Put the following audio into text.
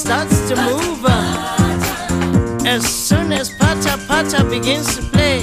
starts to move. As soon as Pata Pata begins to play,